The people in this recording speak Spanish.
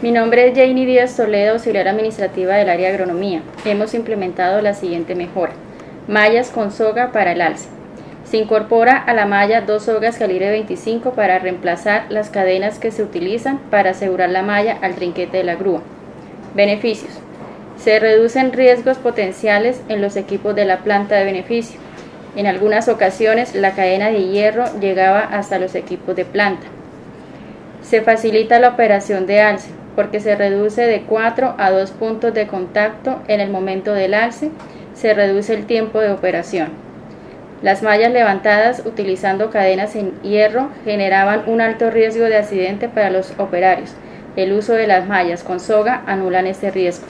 Mi nombre es Janie Díaz Toledo, auxiliar administrativa del área de agronomía. Hemos implementado la siguiente mejora. Mallas con soga para el alce. Se incorpora a la malla dos sogas calibre 25 para reemplazar las cadenas que se utilizan para asegurar la malla al trinquete de la grúa. Beneficios. Se reducen riesgos potenciales en los equipos de la planta de beneficio. En algunas ocasiones la cadena de hierro llegaba hasta los equipos de planta. Se facilita la operación de alce porque se reduce de 4 a 2 puntos de contacto en el momento del alce, se reduce el tiempo de operación. Las mallas levantadas utilizando cadenas en hierro generaban un alto riesgo de accidente para los operarios. El uso de las mallas con soga anulan este riesgo.